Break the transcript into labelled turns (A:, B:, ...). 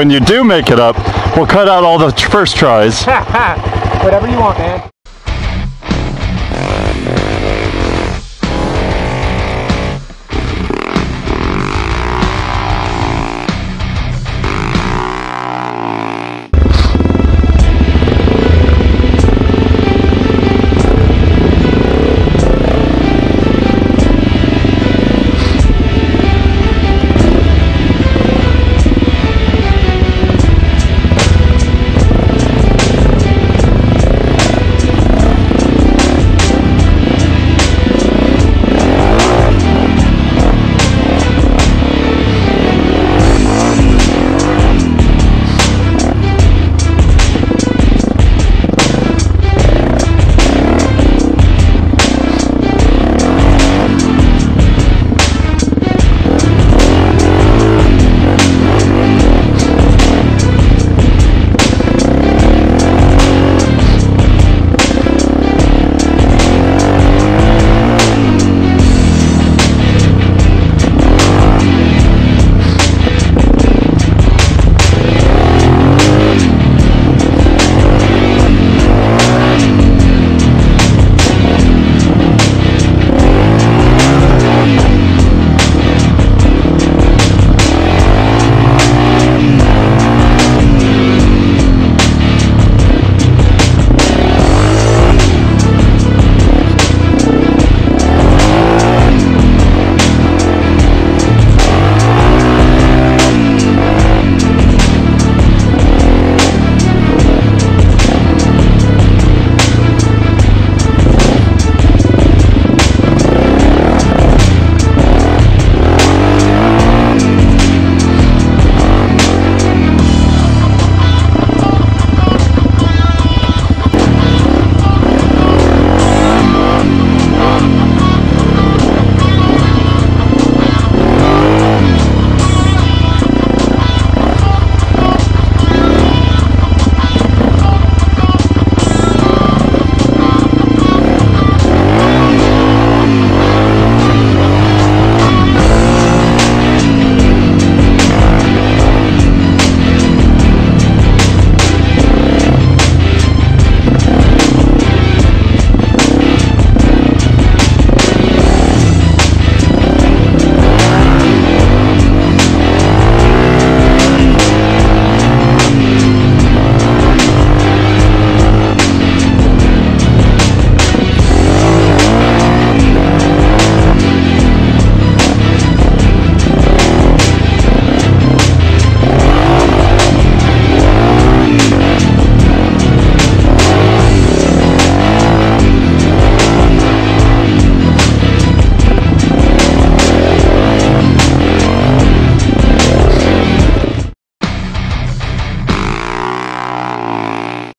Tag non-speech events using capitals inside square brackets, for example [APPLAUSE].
A: when you do make it up, we'll cut out all the first tries. [LAUGHS]
B: Whatever you want, man.